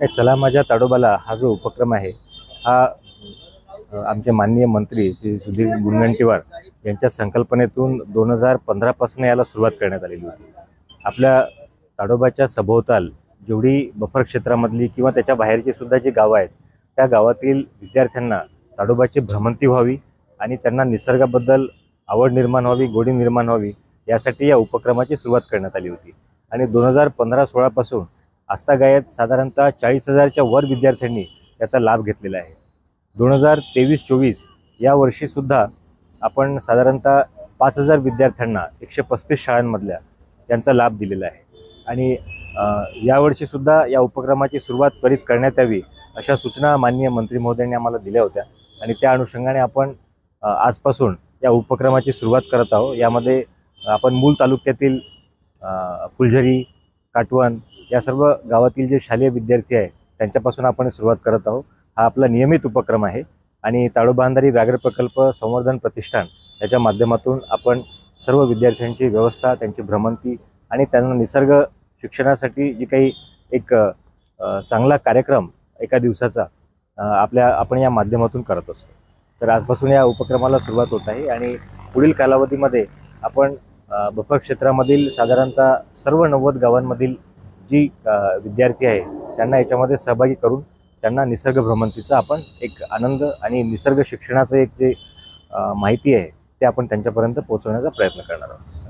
नाही चला माझ्या ताडोबाला हा जो उपक्रम आहे हा आमचे माननीय मंत्री श्री सुधीर मुनगंटीवार यांच्या संकल्पनेतून दोन हजार पंधरापासून याला सुरुवात करण्यात आलेली होती. आपल्या ताडोबाच्या सभोवताल जेवढी बफर क्षेत्रामधली किंवा त्याच्या बाहेरची सुद्धा जी गावं आहेत त्या गावातील विद्यार्थ्यांना ताडोबाची भ्रमंती व्हावी आणि त्यांना निसर्गाबद्दल आवड निर्माण व्हावी गोडी निर्माण व्हावी यासाठी या उपक्रमाची सुरुवात करण्यात आली होती. आणि दोन हजार पंधरा सोळापासून आस्थागायत साधारणतः चाळीस हजारच्या वर विद्यार्थ्यांनी याचा लाभ घेतलेला आहे. दोन हजार तेवीस चोवीस या वर्षीसुद्धा आपण साधारणतः पाच हजार विद्यार्थ्यांना एकशे पस्तीस शाळांमधल्या यांचा लाभ दिलेला आहे. आणि यावर्षीसुद्धा या उपक्रमाची सुरुवात त्वरित करण्यात यावी अशा सूचना माननीय मंत्री महोदयांनी आम्हाला दिल्या होत्या. आणि त्या अनुषंगाने आपण आजपासून या उपक्रमाची सुरुवात करत आहोत. यामध्ये आपण मूल तालुक्यातील फुलझरी काटवण या सर्व गावातील जे शालेय विद्यार्थी आहे त्यांच्यापासून आपण सुरुवात करत आहोत. हा आपला नियमित उपक्रम आहे आणि ताळोबांधारी व्याघ्र प्रकल्प संवर्धन प्रतिष्ठान याच्या माध्यमातून आपण सर्व विद्यार्थ्यांची व्यवस्था त्यांची भ्रमंती आणि त्यांना निसर्ग शिक्षणासाठी जी काही एक चांगला कार्यक्रम एका दिवसाचा आपल्या आपण या माध्यमातून करत असतो. तर आजपासून या उपक्रमाला सुरुवात होत आहे आणि पुढील कालावधीमध्ये आपण बफर क्षेत्रामधील साधारणतः सर्व नव्वद गावांमधील जी विद्यार्थी आहे त्यांना याच्यामध्ये सहभागी करून त्यांना निसर्ग भ्रमंतीचा आपण एक आनंद आणि निसर्ग शिक्षणाचं एक जे माहिती आहे ते आपण त्यांच्यापर्यंत पोहोचवण्याचा प्रयत्न करणार आहोत.